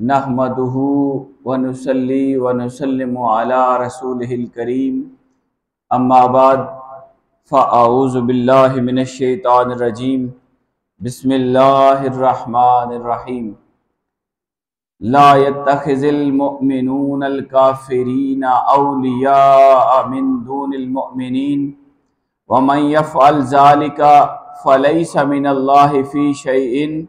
नहमदहू वनसली वनसलम अला रसूल करीम अम्माबाद फ़ाउज़बिल्लिमिनशैतानरजीम बिस्मिल्लाहिर्रहमानिर्रहीम ला यत्तखिज़िल काफिरीन औलिया मिन दूनिल मुमिनीन वमन यफ़अल ज़ालिका फ़लैसा मिनल्लाहि फ़ी शैइन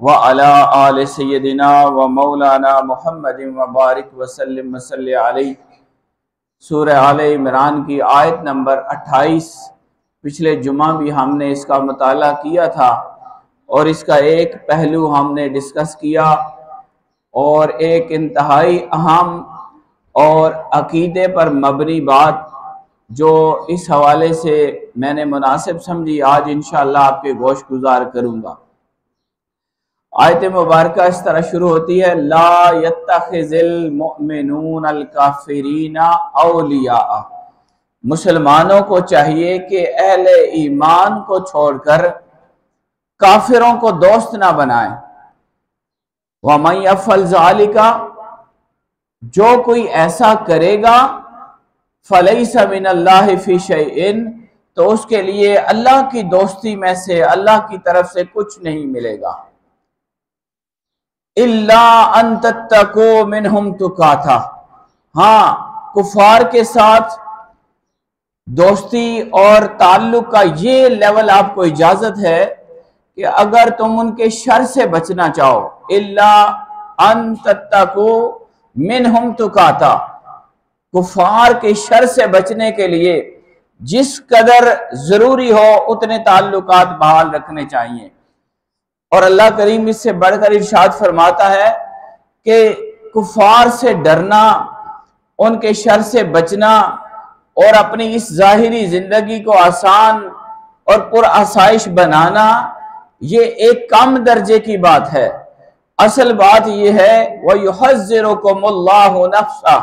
व अला आल सैदिना व मौलाना मोहम्मद व बारिक वसल्लम वसल सूर आल इमरान की आयत नंबर 28 पिछले जुमा भी हमने इसका मताल किया था और इसका एक पहलू हमने डिस्कस किया और एक इंतहाई अहम और अकीदे पर मबनी बात जो इस हवाले से मैंने मुनासिब समझी आज इन आपके गोश गुजार करूँगा आयत मुबारक इस तरह शुरू होती है, ला अलिया मुसलमानों को चाहिए कि अहले ईमान को छोड़कर काफिरों को दोस्त ना बनाए। वमई अफल जो कोई ऐसा करेगा फलई समिन अल्लाह फ़िशन तो उसके लिए अल्लाह की दोस्ती में से अल्लाह की तरफ़ से कुछ नहीं मिलेगा। इल्ला मिनहुम तुकाथा। हाँ कुफार के साथ दोस्ती और ताल्लुक का ये लेवल आपको इजाज़त है कि अगर तुम उनके शर से बचना चाहो, इल्ला अन तत्तको मिनहुम तुकाता कुफार के शर से बचने के लिए जिस कदर ज़रूरी हो, उतने ताल्लुकात बहाल रखने चाहिए। और अल्लाह करीम इससे बढ़कर इर्शाद फरमाता है कि कुफार से डरना, उनके शर से बचना और अपनी इस जाहिरी ज़िंदगी को आसान और पुरसाइश बनाना, ये एक कम दर्जे की बात है। असल बात यह है वह नफ्सा।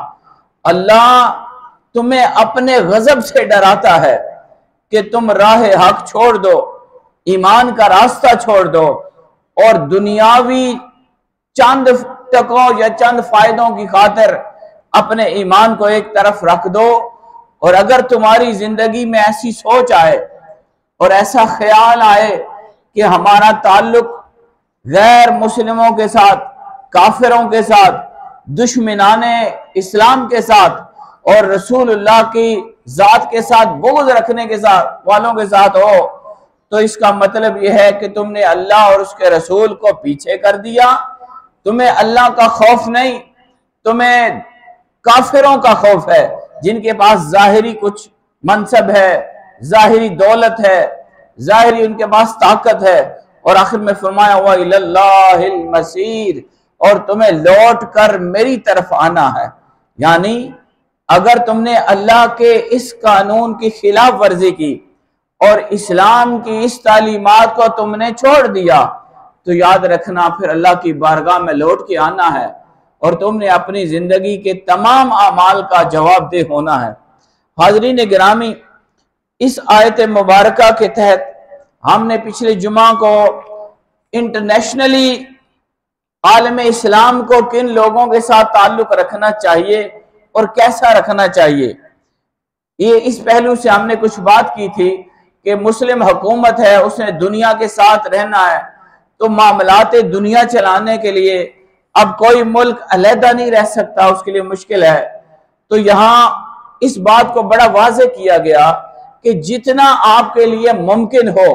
अल्लाह तुम्हें अपने गजब से डराता है कि तुम राह हक छोड़ दो, ईमान का रास्ता छोड़ दो और दुनियावी चंद टकों या चंद फायदों की खातिर अपने ईमान को एक तरफ़ रख दो। और अगर तुम्हारी ज़िंदगी में ऐसी सोच आए और ऐसा ख्याल आए कि हमारा ताल्लुक गैर मुस्लिमों के साथ, काफिरों के साथ, दुश्मनाने इस्लाम के साथ और रसूलुल्लाह की जात के साथ, बोझ रखने के साथ, वालों के साथ हो तो इसका मतलब यह है कि तुमने अल्लाह और उसके रसूल को पीछे कर दिया। तुम्हें अल्लाह का खौफ नहीं, तुम्हें काफिरों का खौफ है, जिनके पास जाहिरी कुछ मनसब है, जाहिरी दौलत है, जाहिरी उनके पास ताकत है। और आखिर में फरमाया हुआ मसीर और तुम्हें लौट कर मेरी तरफ़ आना है। यानी अगर तुमने अल्लाह के इस कानून की खिलाफ वर्जी की और इस्लाम की इस तालीमत को तुमने छोड़ दिया तो याद रखना फिर अल्लाह की बारगाह में लौट के आना है और तुमने अपनी ज़िंदगी के तमाम अमाल का जवाब दे होना है। हाजरीन ग्रामी, इस आयत मुबारक के तहत हमने पिछले जुमा को इंटरनेशनली आलम इस्लाम को किन लोगों के साथ ताल्लुक रखना चाहिए और कैसा रखना चाहिए, ये इस पहलू से हमने कुछ बात की थी। कि मुस्लिम हुकूमत है, उसने दुनिया के साथ रहना है। तो मामलात दुनिया चलाने के लिए अब कोई मुल्क अलहदा नहीं रह सकता, उसके लिए मुश्किल है। तो यहाँ इस बात को बड़ा वाज किया गया कि जितना आपके लिए मुमकिन हो,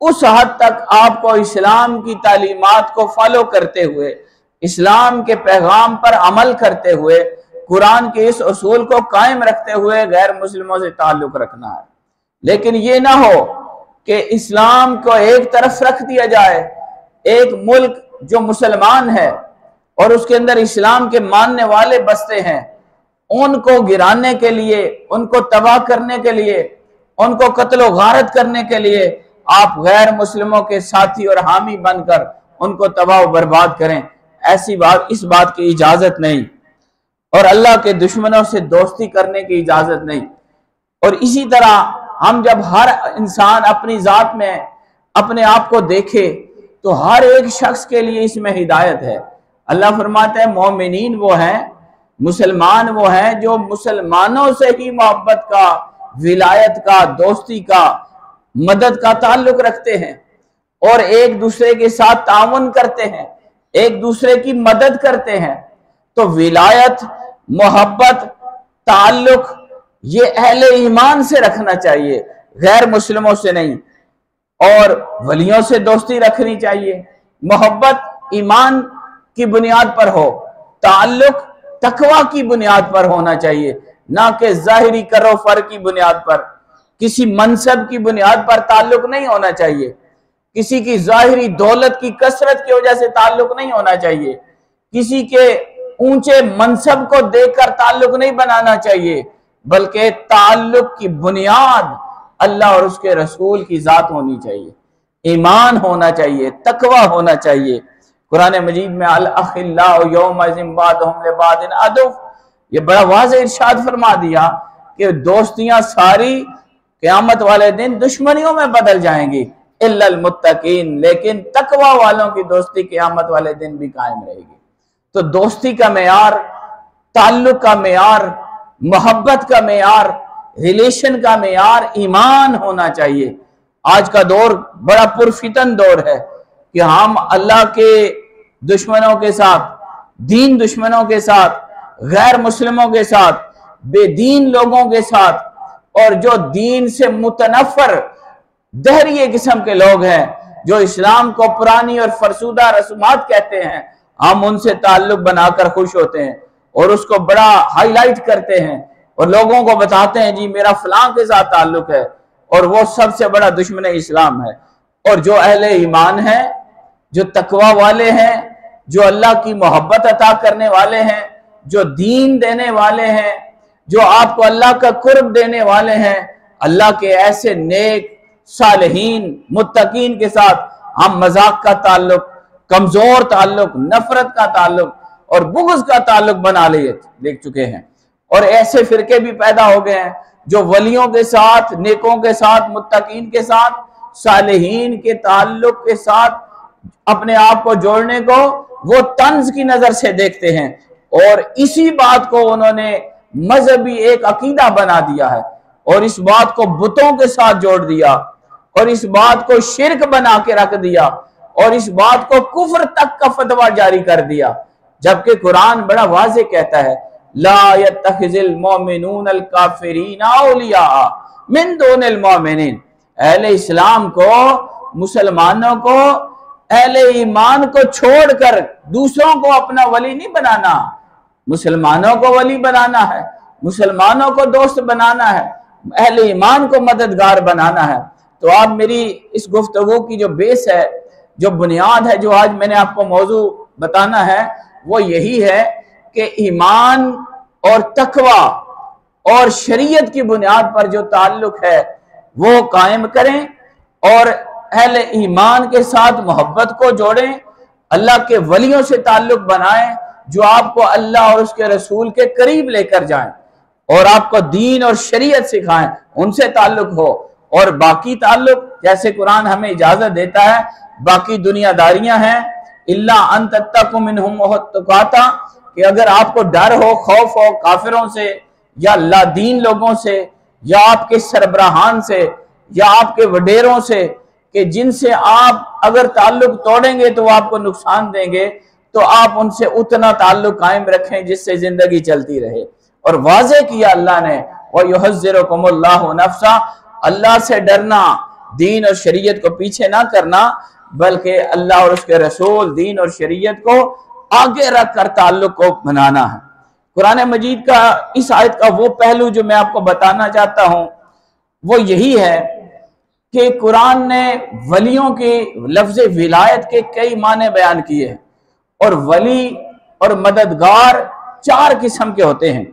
उस हद तक आपको इस्लाम की तालीमत को फॉलो करते हुए, इस्लाम के पैगाम पर अमल करते हुए, कुरान के इस असूल को कायम रखते हुए गैर मुस्लिमों से ताल्लुक रखना है। लेकिन ये ना हो कि इस्लाम को एक तरफ़ रख दिया जाए, एक मुल्क जो मुसलमान है और उसके अंदर इस्लाम के मानने वाले बसते हैं, उनको गिराने के लिए, उनको तबाह करने के लिए, उनको कत्लो गारत करने के लिए आप गैर मुस्लिमों के साथी और हामी बनकर उनको तबाह बर्बाद करें। ऐसी बात, इस बात की इजाज़त नहीं। और अल्लाह के दुश्मनों से दोस्ती करने की इजाज़त नहीं। और इसी तरह हम जब हर इंसान अपनी जात में, अपने आप को देखे तो हर एक शख्स के लिए इसमें हिदायत है। अल्लाह फरमाते हैं मोमिन वो हैं, मुसलमान वो हैं, जो मुसलमानों से ही मोहब्बत का, विलायत का, दोस्ती का, मदद का ताल्लुक रखते हैं और एक दूसरे के साथ तावन करते हैं, एक दूसरे की मदद करते हैं। तो विलायत, मोहब्बत, ताल्लुक ये अहले ईमान से रखना चाहिए, गैर मुस्लिमों से नहीं। और वलियों से दोस्ती रखनी चाहिए। मोहब्बत ईमान की बुनियाद पर हो, ताल्लुक तकवा की बुनियाद पर होना चाहिए, ना कि जाहिरी करो फर की बुनियाद पर। किसी मनसब की बुनियाद पर ताल्लुक नहीं होना चाहिए। किसी की जाहिरी दौलत की कसरत की वजह से ताल्लुक नहीं होना चाहिए। किसी के ऊँचे मनसब को देखकर ताल्लुक नहीं बनाना चाहिए। बल्कि ताल्लुक की बुनियाद अल्लाह और उसके रसूल की जात होनी चाहिए। ईमान होना चाहिए, तकवा होना चाहिए। कुरान मजीद में ये बड़ा वाज इर्शाद फरमा दिया कि दोस्तियाँ सारी क्यामत वाले दिन दुश्मनियों में बदल जाएँगी। मुत्तकीन, लेकिन तकवा वालों की दोस्ती क्यामत वाले दिन भी कायम रहेगी। तो दोस्ती का मैार, ताल्लुक का मैार मोहब्बत का मैार रिलेशन का मैार ईमान होना चाहिए। आज का दौर बड़ा पुरफितन दौर है कि हम अल्लाह के दुश्मनों के साथ, दीन दुश्मनों के साथ, गैर मुस्लिमों के साथ, बेदीन लोगों के साथ, और जो दीन से मुतनफर दहरी किस्म के लोग हैं, जो इस्लाम को पुरानी और फरसूदा रसूमात कहते हैं, हम उनसे ताल्लुक बनाकर खुश होते हैं। और उसको बड़ा हाईलाइट करते हैं और लोगों को बताते हैं, जी, मेरा फलां के साथ ताल्लुक है। और वो सबसे बड़ा दुश्मन इस्लाम है। और जो अहले ईमान है, जो तकवा वाले हैं, जो अल्लाह की मोहब्बत अता करने वाले हैं, जो दीन देने वाले हैं, जो आपको अल्लाह का कुर्ब देने वाले हैं, अल्लाह के ऐसे नेक, सालहीन, मुत्तकीन के साथ हम मज़ाक का ताल्लुक, कमज़ोर ताल्लुक, नफरत का ताल्लुक और बुगज का ताल्लुक बना लिए, देख चुके हैं। और ऐसे फिरके भी पैदा हो गए हैं, जो वलियों के साथ, नेकों के साथ, मुत्तकीन के साथ, सालहीन के ताल्लुक के साथ अपने आप को जोड़ने को, वो तंज की नज़र से देखते हैं। और इसी बात को उन्होंने मजहबी एक अकीदा बना दिया है। और इस बात को बुतों के साथ जोड़ दिया। और इस बात को शिरक बना के रख दिया। और इस बात को कुफर तक का फतवा जारी कर दिया। जबकि कुरान बड़ा वाज कहता है इस्लाम को, मुसलमानों को, अहले ईमान को छोड़कर दूसरों को अपना वली नहीं बनाना। मुसलमानों को वली बनाना है, मुसलमानों को दोस्त बनाना है, अहले ईमान को मददगार बनाना है। तो आप मेरी इस गुफ्तगु की जो बेस है, जो बुनियाद है, जो आज मैंने आपको मौजू बताना है वो यही है कि ईमान और तकवा और शरीयत की बुनियाद पर जो ताल्लुक है, वो कायम करें और अहल ईमान के साथ मोहब्बत को जोड़ें, अल्लाह के वलियों से ताल्लुक बनाएँ, जो आपको अल्लाह और उसके रसूल के करीब लेकर जाएँ और आपको दीन और शरीयत सिखाएँ, उनसे ताल्लुक हो। और बाकी ताल्लुक, जैसे कुरान हमें इजाज़त देता है, बाकी दुनियादारियाँ हैं इल्ला अंत तुकाता कि अगर आपको डर हो, खौफ हो काफिरों से, या लादीन लोगों से, या आपके सरबराहान से, या आपके वडेरों से, कि जिनसे आप अगर ताल्लुक तोड़ेंगे तो वो आपको नुकसान देंगे तो आप उनसे उतना ताल्लुक कायम रखें जिससे ज़िंदगी चलती रहे। और वाजे किया अल्लाह ने वह नफसा अल्लाह से डरना, दीन और शरीयत को पीछे ना करना बल्कि अल्लाह और उसके रसूल, दीन और शरीयत को आगे रख कर ताल्लुक को बनाना है। कुरान मजीद का, इस आयत का वो पहलू जो मैं आपको बताना चाहता हूँ, वो यही है कि कुरान ने वलियों के, लफ्ज विलायत के कई माने बयान किए हैं। और वली और मददगार चार किस्म के होते हैं।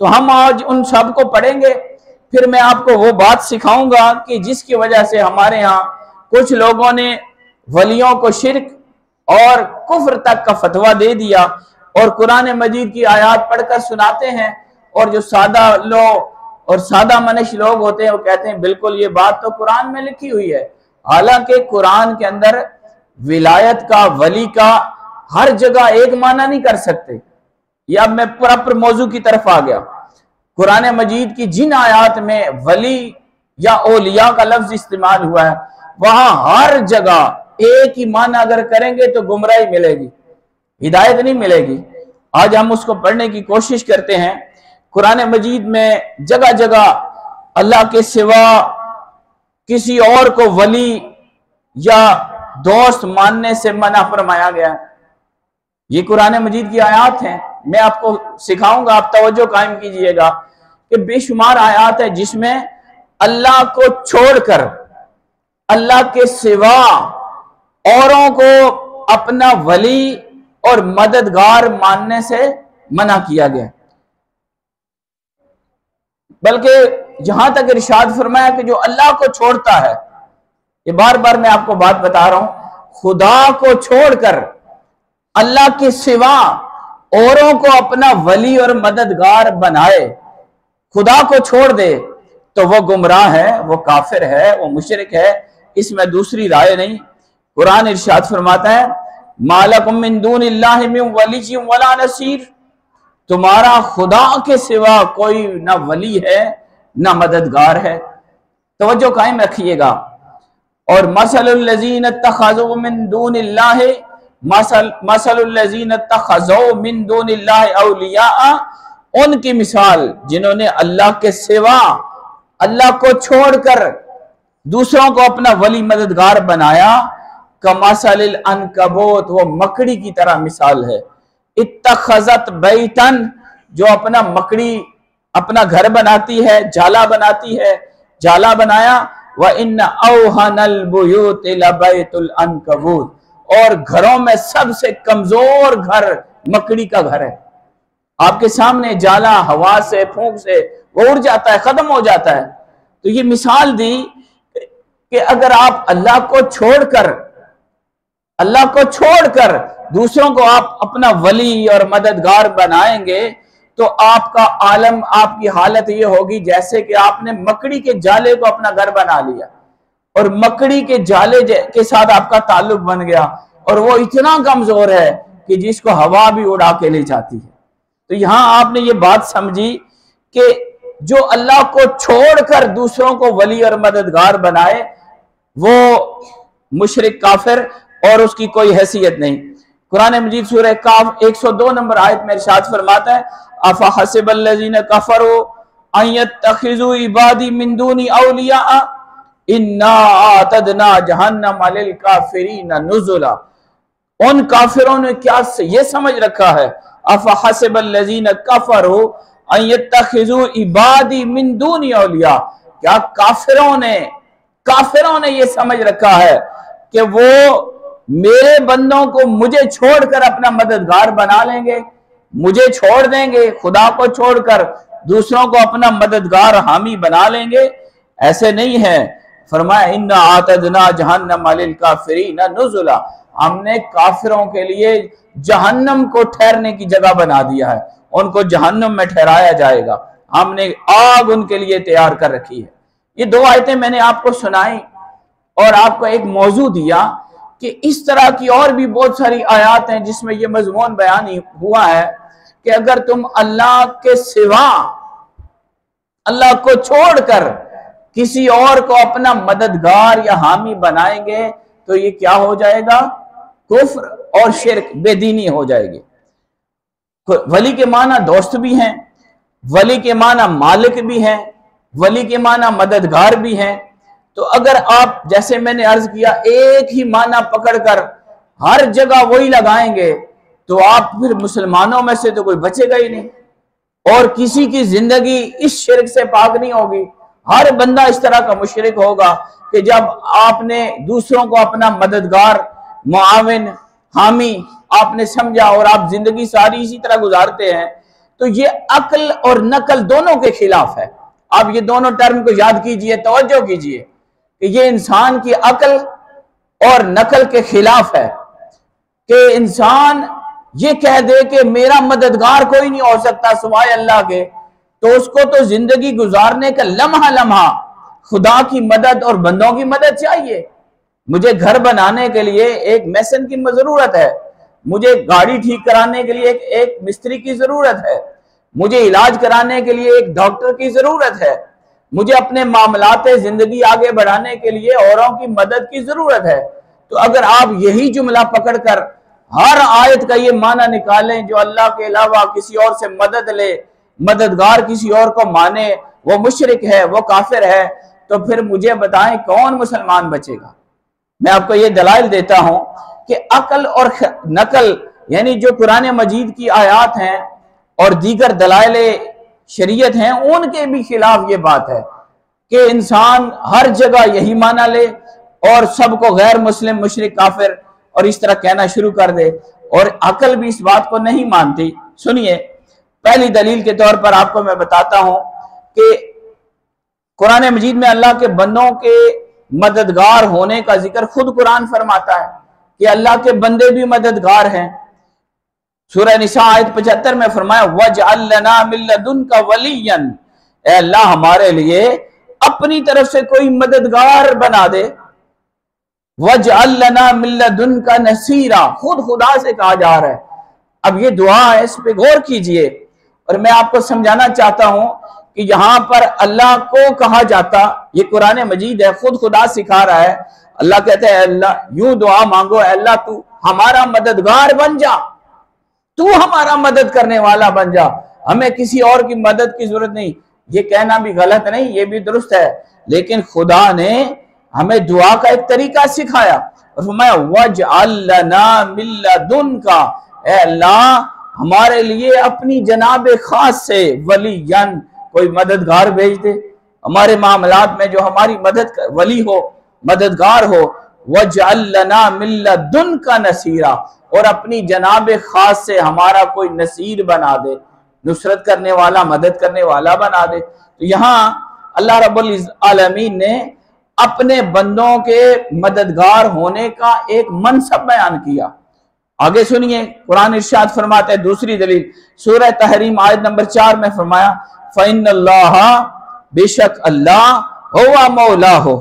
तो हम आज उन सबको पढ़ेंगे, फिर मैं आपको वो बात सिखाऊँगा कि जिसकी वजह से हमारे यहाँ कुछ लोगों ने वलियों को शिरक और कुफर तक का फतवा दे दिया। और कुरान मजीद की आयात पढ़कर सुनाते हैं और जो सादा लोग और सादा मनश लोग होते हैं, वो कहते हैं, बिल्कुल ये बात तो कुरान में लिखी हुई है। हालाँकि कुरान के अंदर विलायत का, वली का हर जगह एक माना नहीं कर सकते। या अब मैं प्रॉपर मौजू की तरफ़ आ गया। कुरान मजीद की जिन आयात में वली या ओलिया का लफ्ज इस्तेमाल हुआ है वहाँ हर जगह एक ही माना अगर करेंगे तो गुमराही मिलेगी, हिदायत नहीं मिलेगी। आज हम उसको पढ़ने की कोशिश करते हैं। कुरान मजीद में जगह जगह अल्लाह के सिवा किसी और को वली या दोस्त मानने से मना फरमाया गया। ये कुरान मजीद की आयात है। मैं आपको सिखाऊँगा, आप तवज्जो कायम कीजिएगा कि बेशुमार आयात है जिसमें अल्लाह को छोड़कर अल्लाह के सिवा औरों को अपना वली और मददगार मानने से मना किया गया। बल्कि जहाँ तक इरशाद फरमाया कि जो अल्लाह को छोड़ता है, ये बार बार मैं आपको बात बता रहा हूँ, खुदा को छोड़कर अल्लाह के सिवा औरों को अपना वली और मददगार बनाए, खुदा को छोड़ दे तो वो गुमराह है, वो काफिर है, वो मुशरक है इसमें दूसरी राय नहीं। कुरान इरशाद फरमाता है मालक वली वला नसीर। तुम्हारा खुदा के सिवा कोई ना वली है, ना मददगार है। तवज्जो कायम रखिएगा। और मसलजीन तखमिन दून मसल मसलजीन तखो मिन दून अलिया उनकी मिसाल जिन्होंने अल्लाह के सिवा, अल्लाह को छोड़कर दूसरों को अपना वली मददगार बनाया। कमासल अनकबोत, वो मकड़ी की तरह मिसाल है। इतखजत बैतन, जो अपना मकड़ी, अपना घर बनाती है, जाला बनाती है, जाला बनाया। व इन अनकबूत। और घरों में सबसे कमज़ोर घर मकड़ी का घर है। आपके सामने जाला, हवा से, फूंक से, वो उड़ जाता है, खत्म हो जाता है। तो ये मिसाल दी कि अगर आप अल्लाह को छोड़कर, अल्लाह को छोड़कर दूसरों को आप अपना वली और मददगार बनाएँगे तो आपका आलम, आपकी हालत ये होगी जैसे कि आपने मकड़ी के जाले को अपना घर बना लिया। और मकड़ी के जाले के साथ आपका ताल्लुक बन गया। और वो इतना कमज़ोर है कि जिसको हवा भी उड़ा के ले जाती है। तो यहाँ आपने ये बात समझी कि जो अल्लाह को छोड़कर दूसरों को वली और मददगार बनाए वो मुशरक काफिर और उसकी कोई हैसियत नहीं। कुरान मजीद सूर्य काफ 102 नंबर आयत में इरशाद फरमाता है, अफा हसिबल्लजीन कफरो अयतखिजु इबादी मिन दूनी औलिया, इन्ना आतदना जहन्नम नुजुला। उन काफिरों ने क्या ये समझ रखा है, अफा कफरो अयतखिजु इबादी मिन दूनी औलिया। क्या काफिरों ने काफिरों ने ये समझ रखा है कि वो मेरे बंदों को मुझे छोड़कर अपना मददगार बना लेंगे, मुझे छोड़ देंगे, खुदा को छोड़कर दूसरों को अपना मददगार हामी बना लेंगे। ऐसे नहीं है। फरमाया इन आतदना जहन्नम काफिरी नुजुला। हमने काफिरों के लिए जहन्नम को ठहरने की जगह बना दिया है। उनको जहन्नम में ठहराया जाएगा। हमने आग उनके लिए तैयार कर रखी है। ये दो आयतें मैंने आपको सुनाई और आपको एक मौजू दिया कि इस तरह की और भी बहुत सारी आयात हैं जिसमें यह मजमून बयान हुआ है कि अगर तुम अल्लाह के सिवा अल्लाह को छोड़कर किसी और को अपना मददगार या हामी बनाएँगे तो ये क्या हो जाएगा? कुफ्र और शिरक बेदीनी हो जाएगी। वली के माना दोस्त भी हैं, वली के माना मालिक भी हैं वली के माना मददगार भी हैं। तो अगर आप, जैसे मैंने अर्ज़ किया, एक ही माना पकड़कर हर जगह वही लगाएँगे तो आप फिर मुसलमानों में से तो कोई बचेगा ही नहीं। और किसी की ज़िंदगी इस शिरक से पाक नहीं होगी। हर बंदा इस तरह का मुशरक होगा कि जब आपने दूसरों को अपना मददगार, मुआविन, हामी आपने समझा और आप ज़िंदगी सारी इसी तरह गुजारते हैं तो ये अकल और नकल दोनों के खिलाफ है। आप ये दोनों टर्म को याद कीजिए तवज्जो कीजिए कि ये इंसान की अकल और नकल के खिलाफ है कि इंसान ये कह दे कि मेरा मददगार कोई नहीं हो सकता सिवाय अल्लाह के। तो उसको तो ज़िंदगी गुजारने का लम्हा लम्हा खुदा की मदद और बंदों की मदद चाहिए। मुझे घर बनाने के लिए एक मैसन की ज़रूरत है। मुझे गाड़ी ठीक कराने के लिए एक, एक मिस्त्री की ज़रूरत है। मुझे इलाज कराने के लिए एक डॉक्टर की ज़रूरत है। मुझे अपने मामलाते ज़िंदगी आगे बढ़ाने के लिए औरों की मदद की ज़रूरत है। तो अगर आप यही जुमला पकड़कर हर आयत का ये माना निकालें जो अल्लाह के अलावा किसी और से मदद ले, मददगार किसी और को माने, वो मुशरक है, वो काफिर है तो फिर मुझे बताएँ कौन मुसलमान बचेगा। मैं आपको ये दलाइल देता हूँ कि अकल और नकल, यानी जो कुरान मजीद की आयात हैं और दीगर दलाइल शरीयत हैं, उनके भी खिलाफ ये बात है कि इंसान हर जगह यही माना ले और सबको गैर मुस्लिम, मुशरक, काफिर और इस तरह कहना शुरू कर दे। और अकल भी इस बात को नहीं मानती। सुनिए, पहली दलील के तौर पर आपको मैं बताता हूँ कि कुरान मजीद में अल्लाह के बंदों के मददगार होने का ज़िक्र खुद कुरान फरमाता है कि अल्लाह के बंदे भी मददगार हैं। सूरह निसा आयत पचहत्तर में फरमाया वज मिल्लदुन का वलीयन। अल्लाह हमारे लिए अपनी तरफ़ से कोई मददगार बना दे। वज मिल्लदुन का नसीरा। खुद खुदा से कहा जा रहा है। अब ये दुआ है, इस पे गौर कीजिए। और मैं आपको समझाना चाहता हूँ कि यहाँ पर अल्लाह को कहा जाता, ये कुरान मजीद है, खुद खुदा सिखा रहा है। अल्लाह कहते हैं, अल्लाह, यूँ दुआ मांगो, अल्लाह, तू हमारा मददगार बन जा। तू हमारा मदद करने वाला बन जा। हमें किसी और की मदद की ज़रूरत नहीं। ये कहना भी गलत नहीं, ये भी दुरुस्त है। लेकिन खुदा ने हमें दुआ का एक तरीका सिखाया। वज का अल्लाह, हमारे लिए अपनी जनाब खास से वलीयन कोई मददगार भेज दे। हमारे मामला में जो हमारी मदद वली हो, मददगार हो वजल्लना मिल्लदुन का नसीरा। और अपनी जनाब खास से हमारा कोई नसीर बना दे, नुसरत करने वाला, मदद करने वाला बना दे। तो यहाँ अल्लाह रब्बुल आलमीन ने अपने बंदों के मददगार होने का एक मनसब बयान किया। आगे सुनिए, कुरान इर्शाद फरमाते हैं, दूसरी दलील, सूरह तहरीम आयत नंबर चार में फरमाया फ़ैन बेशक अल्लाह हो मौला हो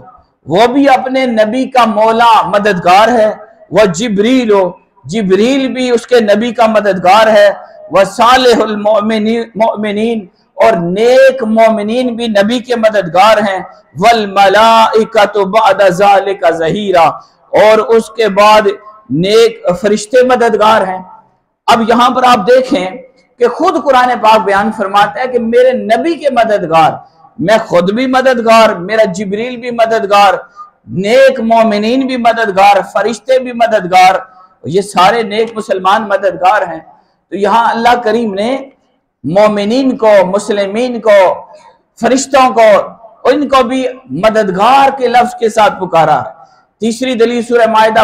वो भी अपने नबी का मौला, मददगार है, वह जिबरील हो जिबरील भी उसके नबी का मददगार है। वह सालमिन और नेक मोमिन भी नबी के मददगार हैं। वल मलाइका तो का जहीरा और उसके बाद नेक फरिश्ते मददगार हैं। अब यहाँ पर आप देखें कि खुद कुरान पाक बयान फरमाता है कि मेरे नबी के मददगार, मैं खुद भी मददगार, मेरा जिबरील भी मददगार, नेक मोमिन भी मददगार, फरिश्ते भी मददगार ये सारे नेक मुसलमान मददगार हैं। तो यहाँ अल्लाह करीम ने मोमिन को, मुसलमिन को, फरिश्तों को इनको भी मददगार के लफ्ज के साथ पुकारा। है तीसरी दलील सूरह मायदा,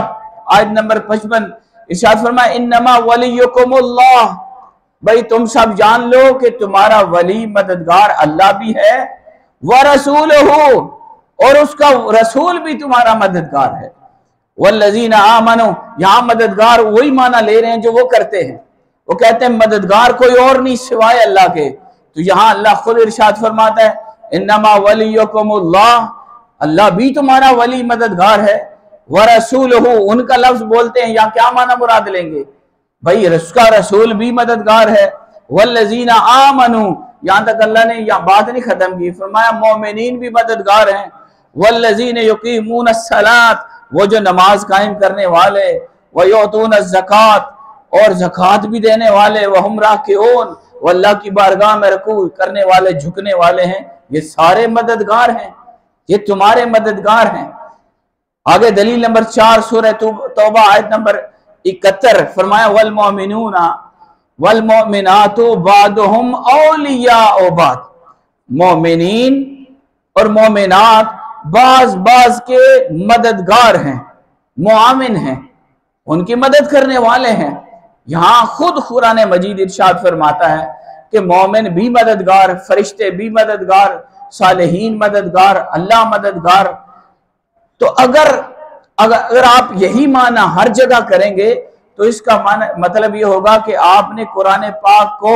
आयत नंबर पचपन इशाद फरमा इन नमा भाई, तुम सब जान लो कि तुम्हारा वली मददगार अल्लाह भी है वह रसूल हो और उसका रसूल भी तुम्हारा मददगार है। वल्लजीना आमनो, यहाँ मददगार वही माना ले रहे हैं जो वो करते हैं। वो कहते हैं, मददगार कोई और नहीं सिवाय अल्लाह के। तो यहाँ अल्लाह खुद इरशाद फरमाता है, इन्नमा वलीकुमुल्लाह अल्लाह भी तुम्हारा वली, मददगार है। व रसूल उनका लफ्ज बोलते हैं या क्या माना मुराद लेंगे? भाई, उसका रसूल भी मददगार है। वल्लजीना आमनु, यहाँ तक अल्लाह ने यह बात नहीं खत्म की। फरमाया मोमिन भी मददगार हैं। वल्लजीन यकीमून सलात। वो जो नमाज़ कायम करने वाले व जक़ात और जक़ात भी देने वाले, वह हमरा के ओन व अल्लाह की बारगाह में रकू करने वाले, झुकने वाले हैं। ये सारे मददगार हैं। ये तुम्हारे मददगार हैं। आगे दलील नंबर चार, सूरह तौबा, आयत नंबर इकहत्तर, फरमाया, वल मोमिनूना, वल मोमिनातो बादहुम औलिया बाद। मोमिनीन और मोमिनात बाज बाज के मददगार हैं, मुआमिन हैं, उनकी मदद करने वाले हैं। यहाँ खुद खुरान मजीद इरशाद फरमाता है कि मोमिन भी मददगार, फरिश्ते भी मददगार, सालहीन मददगार, अल्लाह मददगार। तो अगर अगर अगर आप यही माना हर जगह करेंगे तो इसका मान मतलब ये होगा कि आपने कुरान पाक को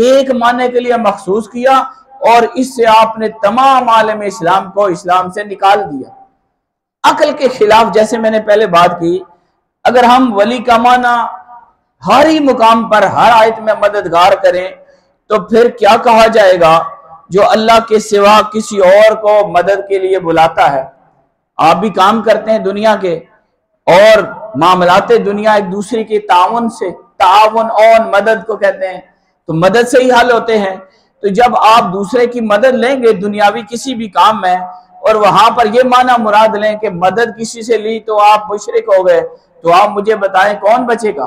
एक मानने के लिए मखसूस किया और इससे आपने तमाम आलम इस्लाम को इस्लाम से निकाल दिया। अकल के खिलाफ, जैसे मैंने पहले बात की, अगर हम वली का माना, हर ही मुकाम पर, हर आयत में मददगार करें तो फिर क्या कहा जाएगा? जो अल्लाह के सिवा किसी और को मदद के लिए बुलाता है। आप भी काम करते हैं दुनिया के, और मामलाते दुनिया एक दूसरे के ताउन से, ताउन और मदद को कहते हैं तो मदद से ही हल होते हैं। तो जब आप दूसरे की मदद लेंगे दुनियावी किसी भी काम में और वहाँ पर यह माना मुराद लें कि मदद किसी से ली तो आप मुशरक हो गए तो आप मुझे बताएँ कौन बचेगा?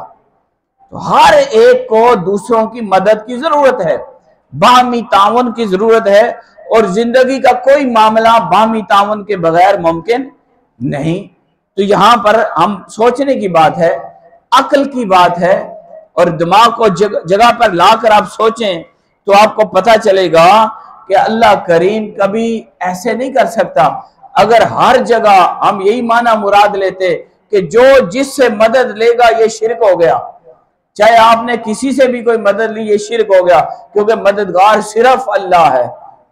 तो हर एक को दूसरों की मदद की ज़रूरत है बामी तावन की ज़रूरत है और ज़िंदगी का कोई मामला बामी तावन के बगैर मुमकिन नहीं। तो यहाँ पर हम सोचने की बात है अकल की बात है और दिमाग को जग, जगह पर लाकर आप सोचें तो आपको पता चलेगा कि अल्लाह करीम कभी ऐसे नहीं कर सकता। अगर हर जगह हम यही माना मुराद लेते कि जो जिससे मदद लेगा ये शिरक हो गया। चाहे आपने किसी से भी कोई मदद ली, ये शिरक हो गया, क्योंकि मददगार सिर्फ़ अल्लाह है,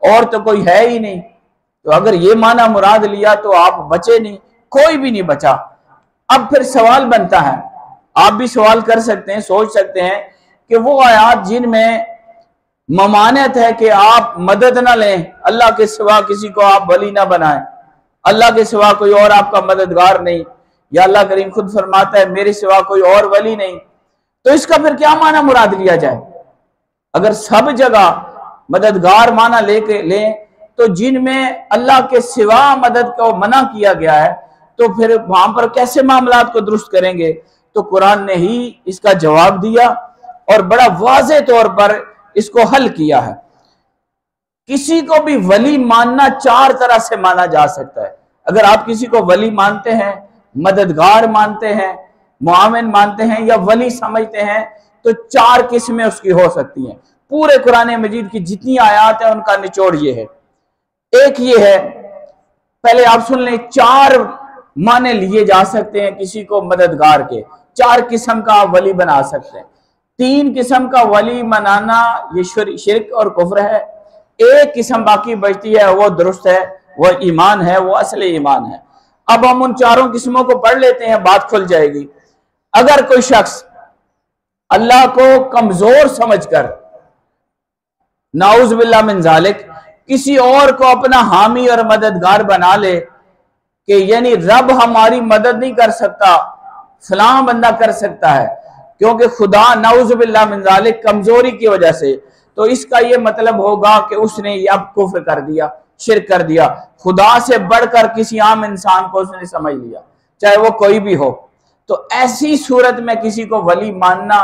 और तो कोई है ही नहीं। तो अगर ये माना मुराद लिया तो आप बचे नहीं, कोई भी नहीं बचा। अब फिर सवाल बनता है, आप भी सवाल कर सकते हैं, सोच सकते हैं कि वो आयात जिनमें ममानत है कि आप मदद ना लें, अल्लाह के सिवा किसी को आप बली ना बनाएँ। अल्लाह के सिवा कोई और आपका मददगार नहीं। या अल्लाह करीम खुद फरमाता है, मेरे सिवा कोई और वली नहीं। तो इसका फिर क्या माना मुराद लिया जाए? अगर सब जगह मददगार माना लेके लें तो जिनमें अल्लाह के सिवा मदद को मना किया गया है तो फिर वहाँ पर कैसे मामला को दुरुस्त करेंगे? तो कुरान ने ही इसका जवाब दिया, और बड़ा वाज तौर पर इसको हल किया है। किसी को भी वली मानना चार तरह से माना जा सकता है। अगर आप किसी को वली मानते हैं, मददगार मानते हैं मुआमिन मानते हैं या वली समझते हैं तो चार किस्में उसकी हो सकती हैं। पूरे कुरान मजीद की जितनी आयात है, उनका निचोड़ ये है। एक ये है, पहले आप सुन लें, चार माने लिए जा सकते हैं किसी को मददगार के। चार किस्म का आप वली बना सकते हैं। तीन किस्म का वली मनाना ये शिरक और कुफर है। एक किस्म बाकी बचती है, वो दुरुस्त है, वो ईमान है, वो असल ईमान है। अब हम उन चारों किस्मों को पढ़ लेते हैं, बात खुल जाएगी। अगर कोई शख्स अल्लाह को कमज़ोर समझकर नाउज बिल्ला मिनजालिक किसी और को अपना हामी और मददगार बना ले, कि यानी रब हमारी मदद नहीं कर सकता, फलां बंदा कर सकता है क्योंकि खुदा मिनजालिक कमज़ोरी की वजह से। तो इसका यह मतलब होगा कि उसने अब कुफ्र कर दिया, शिर कर दिया। खुदा से बढ़कर किसी आम इंसान को उसने समझ लिया, चाहे वो कोई भी हो। तो ऐसी सूरत में किसी को वली मानना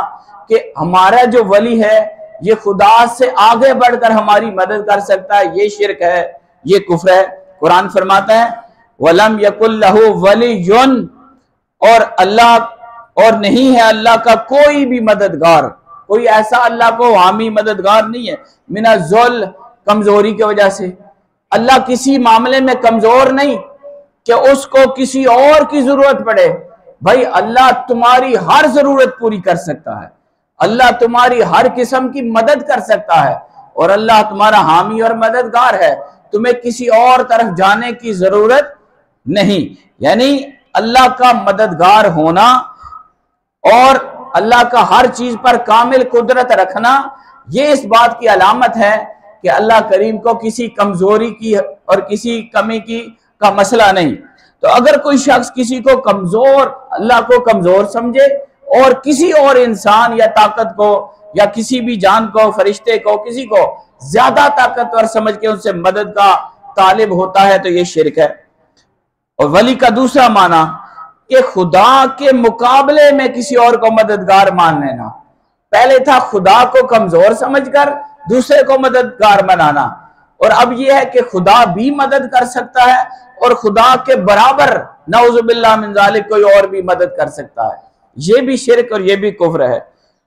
कि हमारा जो वली है, ये खुदा से आगे बढ़कर हमारी मदद कर सकता है, ये शिरक है, ये कुफ्र है। कुरान फरमाता है, वलम यकुल्लहु वली और अल्लाह और नहीं है अल्लाह का कोई भी मददगार। कोई ऐसा अल्लाह को हामी मददगार नहीं है। मिना जुल कमज़ोरी की वजह से। अल्लाह किसी मामले में कमज़ोर नहीं कि उसको किसी और की ज़रूरत पड़े। भाई, अल्लाह तुम्हारी हर ज़रूरत पूरी कर सकता है। अल्लाह तुम्हारी हर किस्म की मदद कर सकता है। और अल्लाह तुम्हारा हामी और मददगार है। तुम्हें किसी और तरफ़ जाने की ज़रूरत नहीं। यानी अल्लाह का मददगार होना और अल्लाह का हर चीज़ पर कामिल कुदरत रखना, ये इस बात की अलामत है कि अल्लाह करीम को किसी कमज़ोरी की और किसी कमी की का मसला नहीं। तो अगर कोई शख्स किसी को कमज़ोर, अल्लाह को कमज़ोर समझे और किसी और इंसान या ताकत को या किसी भी जान को, फरिश्ते को, किसी को ज़्यादा ताकतवर समझ के उनसे मदद का तालिब होता है तो ये शिरक है। और वली का दूसरा माना कि खुदा के मुकाबले में किसी और को मददगार मान लेना। पहले था खुदा को कमज़ोर समझकर दूसरे को मददगार बनाना। और अब यह है कि खुदा भी मदद कर सकता है और खुदा के बराबर नवजुबिल्ला कोई और भी मदद कर सकता है। ये भी शिरक और ये भी कुफर है।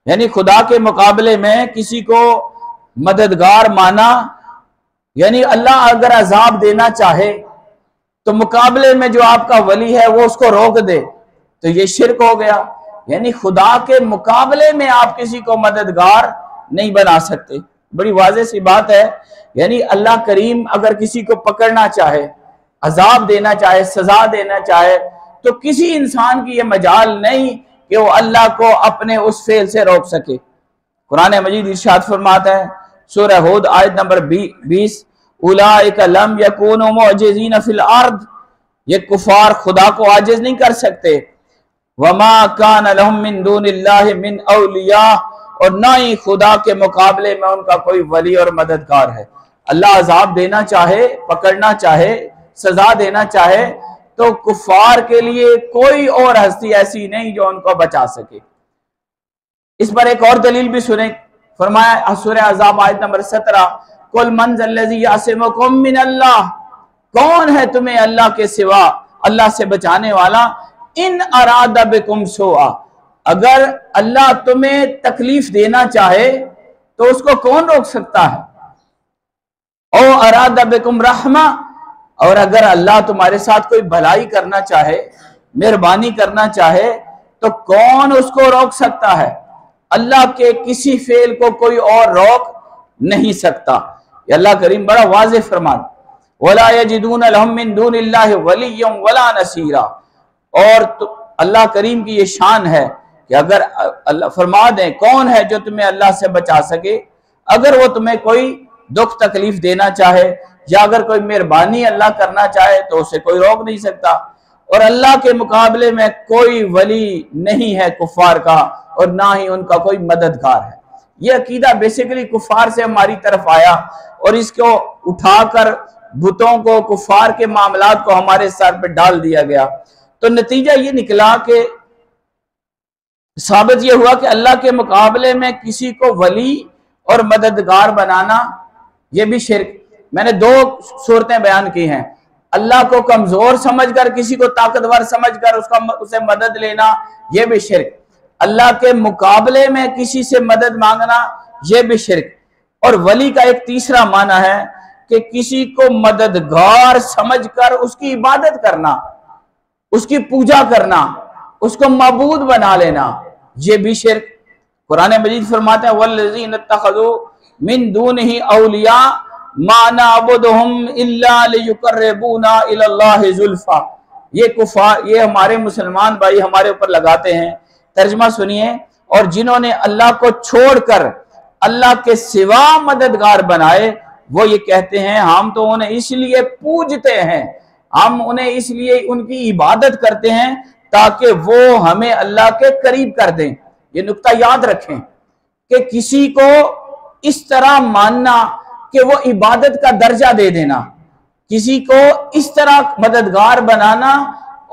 यानी खुदा के मुकाबले में किसी को मददगार माना, यानी अल्लाह अगर अजाब देना चाहे तो मुकाबले में जो आपका वली है, वो उसको रोक दे। तो ये शिरक हो गया। यानी खुदा के मुकाबले में आप किसी को मददगार नहीं बना सकते। बड़ी वाजे सी बात है। यानी अल्लाह करीम अगर किसी को पकड़ना चाहे, अजाब देना चाहे, सजा देना चाहे तो किसी इंसान की यह मजाल नहीं कि वो अल्लाह को अपने उस फेल से रोक सके। कुरान मजीद इर्शाद फरमाता है, सूरह हुद, आयत नंबर बीस। उलाम फिल अर्द। ये कुफार खुदा को आजिज नहीं कर सकते। वमा कान मिन अलिया और ना ही खुदा के मुकाबले में उनका कोई वली और मददगार है। अल्लाह अजाब देना चाहे, पकड़ना चाहे, सजा देना चाहे तो कुफार के लिए कोई और हस्ती ऐसी नहीं जो उनको बचा सके। इस पर एक और दलील भी सुने। फरमाया असुर अजाब आयत नंबर सत्रह कुल मिन कौन है तुम्हें अल्लाह के सिवा? अल्लाह से बचाने वाला। इन अरादा बेकुम सोआ। अगर अल्लाह तुम्हें तकलीफ़ देना चाहे तो उसको कौन रोक सकता है? ओ अरादा बेकुम रहमा। और अगर अल्लाह तुम्हारे साथ कोई भलाई करना चाहे, मेहरबानी करना चाहे तो कौन उसको रोक सकता है? अल्लाह के किसी फेल को कोई और रोक नहीं सकता। अल्लाह करीम बड़ा वाज फरमान वला नसीरा। और तो अल्लाह करीम की ये शान है कि अगर अल्लाह फरमा दें, कौन है जो तुम्हें अल्लाह से बचा सके? अगर वो तुम्हें कोई दुख तकलीफ़ देना चाहे, या अगर कोई मेहरबानी अल्लाह करना चाहे तो उसे कोई रोक नहीं सकता। और अल्लाह के मुकाबले में कोई वली नहीं है कुफार का, और ना ही उनका कोई मददगार है। ये अकीदा बेसिकली कुफार से हमारी तरफ़ आया और इसको उठाकर भुतों को, कुफार के मामला को हमारे सर पे डाल दिया गया। तो नतीजा ये निकला कि साबित यह हुआ कि अल्लाह के मुकाबले में किसी को वली और मददगार बनाना यह भी शिरक। मैंने दो सूरतें बयान की हैं। अल्लाह को कमज़ोर समझकर, किसी को ताकतवर समझकर उसका उसे मदद लेना यह भी शिरक। अल्लाह के मुकाबले में किसी से मदद मांगना यह भी शिरक। और वली का एक तीसरा माना है कि किसी को मददगार समझकर उसकी इबादत करना, उसकी पूजा करना, उसको मबूद बना लेना, ये भी शिरक। कुरान मजीद फरमाते हैं, वल्लजीन तखदु मिन दून ही औलिया माना ये कुफा, ये हमारे मुसलमान भाई हमारे ऊपर लगाते हैं तर्जमा सुनिए, और जिन्होंने अल्लाह को छोड़कर अल्लाह के सिवा मददगार बनाए, वो ये कहते हैं, हम तो उन्हें इसलिए पूजते हैं, हम उन्हें इसलिए उनकी इबादत करते हैं, ताकि वो हमें अल्लाह के करीब कर दें। ये नुकता याद रखें कि किसी को इस तरह मानना कि वो इबादत का दर्जा दे देना, किसी को इस तरह मददगार बनाना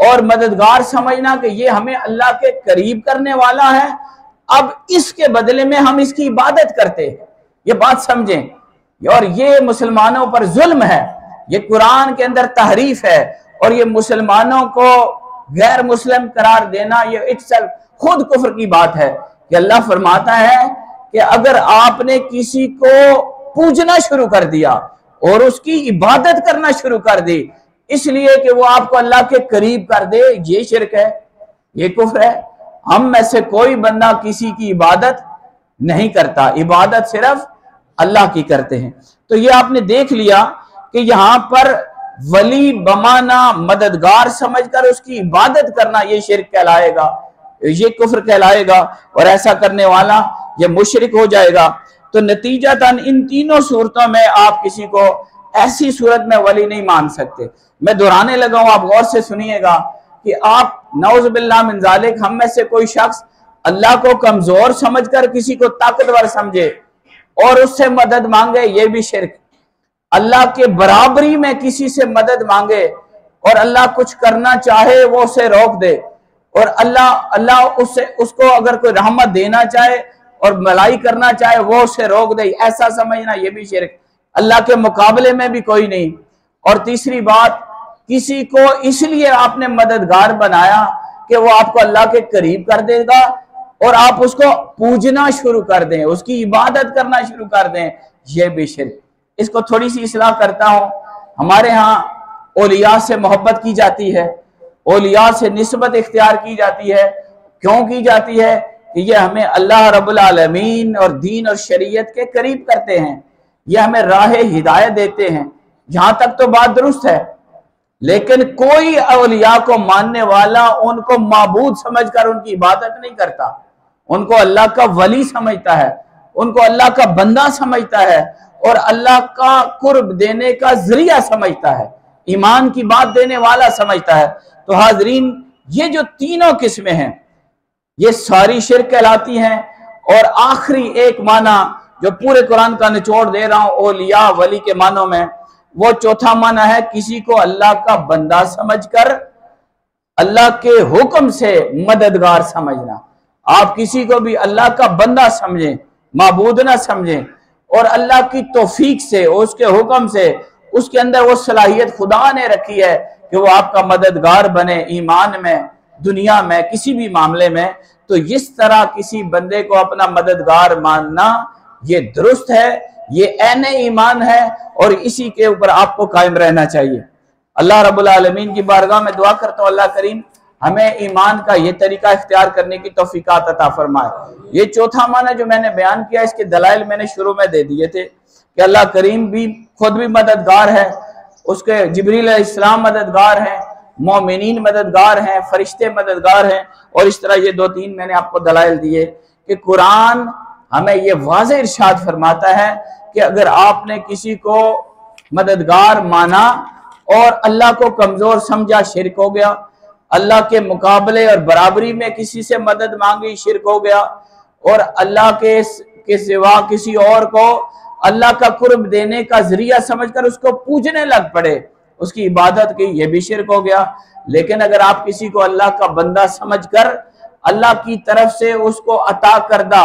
और मददगार समझना कि ये हमें अल्लाह के करीब करने वाला है। अब इसके बदले में हम इसकी इबादत करते हैं। ये बात समझें। और ये मुसलमानों पर जुल्म है। ये कुरान के अंदर तहरीफ है। और ये मुसलमानों को गैर मुस्लिम करार देना, ये इट्सल खुद कुफर की बात है कि अल्लाह फरमाता है कि अगर आपने किसी को पूजना शुरू कर दिया और उसकी इबादत करना शुरू कर दी इसलिए कि वो आपको अल्लाह के करीब कर दे, ये शिरक है, ये कुफर है। हम में से कोई बंदा किसी की इबादत नहीं करता। इबादत सिर्फ़ अल्लाह की करते हैं। तो ये आपने देख लिया कि यहाँ पर वली बमाना मददगार समझकर उसकी इबादत करना ये शिरक कहलाएगा, ये कुफर कहलाएगा और ऐसा करने वाला ये मुशरक हो जाएगा। तो नतीजा तन इन तीनों सूरतों में आप किसी को ऐसी सूरत में वली नहीं मान सकते। मैं दोहराने लगा हूँ, आप गौर से सुनिएगा कि आप नौजबिल्लाजालिक हम में से कोई शख्स अल्लाह को कमज़ोर समझकर किसी को ताकतवर समझे और उससे मदद मांगे, ये भी शिरक। अल्लाह के बराबरी में किसी से मदद मांगे और अल्लाह कुछ करना चाहे, वो उसे रोक दे। और अल्लाह अल्लाह उससे, उसको अगर कोई रहमत देना चाहे और मलाई करना चाहे, वो उसे रोक दे। ऐसा समझना, ये भी शिरक। अल्लाह के मुकाबले में भी कोई नहीं। और तीसरी बात, किसी को इसलिए आपने मददगार बनाया कि वो आपको अल्लाह के करीब कर देगा और आप उसको पूजना शुरू कर दें, उसकी इबादत करना शुरू कर दें। यह भी शिरक इसको थोड़ी सी इसलाह करता हूँ। हमारे यहाँ ओलिया से मोहब्बत की जाती है। ओलिया से नस्बत इख्तियार की जाती है। क्यों की जाती है कि ये हमें अल्लाह रब्बुल आलमीन और दीन और शरीयत के करीब करते हैं। ये हमें राह हिदायत देते हैं। यहाँ तक तो बात दुरुस्त है, लेकिन कोई अलिया को मानने वाला उनको मबूद समझकर उनकी इबादत नहीं करता। उनको अल्लाह का वली समझता है, उनको अल्लाह का बंदा समझता है और अल्लाह का कुर्ब देने का ज़रिया समझता है, ईमान की बात देने वाला समझता है। तो हाजरीन, ये जो तीनों किस्में हैं, ये सारी शिर कहलाती हैं और आखिरी एक माना जो पूरे कुरान का निचोड़ दे रहा हूँ ओलिया वली के मानों में, वो चौथा माना है, किसी को अल्लाह का बंदा समझकर, अल्लाह के हुक्म से मददगार समझना। आप किसी को भी अल्लाह का बंदा समझें, मबूद ना समझें, और अल्लाह की तोफीक से, उसके हुक्म से, उसके अंदर वो सलाहियत खुदा ने रखी है कि वो आपका मददगार बने ईमान में, दुनिया में, किसी भी मामले में। तो इस तरह किसी बंदे को अपना मददगार मानना ये दुरुस्त है, ये एन ईमान है और इसी के ऊपर आपको कायम रहना चाहिए। अल्लाह रब्बुल आलमीन की बारगाह में दुआ करता हूँ, अल्लाह करीम हमें ईमान का ये तरीका इख्तियार करने की तोफ़ीक़ात अता फरमाए। ये चौथा माना जो मैंने बयान किया, इसके दलाइल मैंने शुरू में दे दिए थे कि अल्लाह करीम भी खुद भी मददगार है, उसके जबरील इस्लाम मददगार हैं मोमिन मददगार हैं, फरिश्ते मददगार हैं और इस तरह ये दो तीन मैंने आपको दलाइल दिए कि कुरान हमें ये वाज इर्शाद फरमाता है कि अगर आपने किसी को मददगार माना और अल्लाह को कमज़ोर समझा, शिरक हो गया। अल्लाह के मुकाबले और बराबरी में किसी से मदद मांगी, शिरक हो गया। और अल्लाह के के सिवा किसी और को अल्लाह का कुर्ब देने का ज़रिया समझकर उसको पूजने लग पड़े, उसकी इबादत की यह भी शिरक हो गया। लेकिन अगर आप किसी को अल्लाह का बंदा समझकर अल्लाह की तरफ़ से उसको अता करदा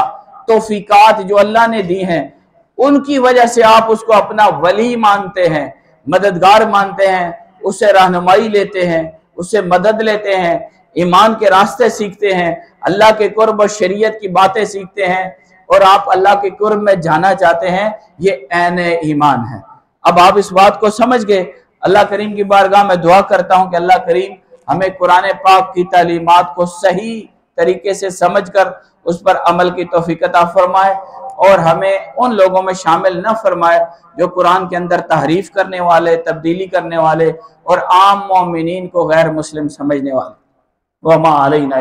तोफीकात जो अल्लाह ने दी हैं, उनकी वजह से आप उसको अपना वली मानते हैं, मददगार मानते हैं उससे रहनुमाई लेते हैं उससे मदद लेते हैं, ईमान के रास्ते सीखते हैं, अल्लाह के कुर्ब और शरीयत की बातें सीखते हैं, और आप अल्लाह के कुर्ब में जाना चाहते हैं, ये एन ईमान है। अब आप इस बात को समझ गए। अल्लाह करीम की बारगाह में दुआ करता हूँ कि अल्लाह करीम हमें कुरान पाक की तालीमत को सही तरीके से समझ कर उस पर अमल की तोफ़ीकता फरमाए और हमें उन लोगों में शामिल न फरमाए जो कुरान के अंदर तहरीफ करने वाले, तब्दीली करने वाले और आम ममिन को गैर मुस्लिम समझने वाले। वमा अलैना